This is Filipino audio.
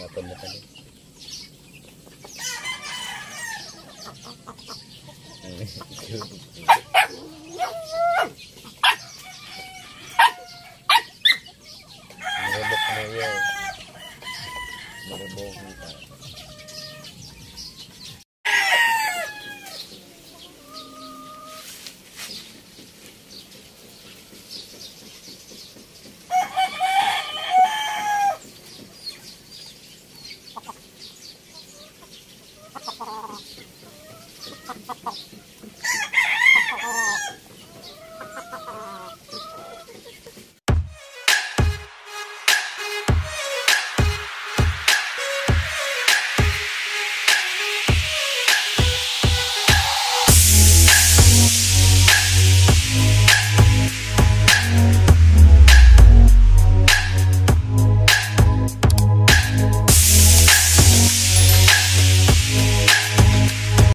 Yapon na tayo. Marubok na yun. Marubok na tayo. Thank you.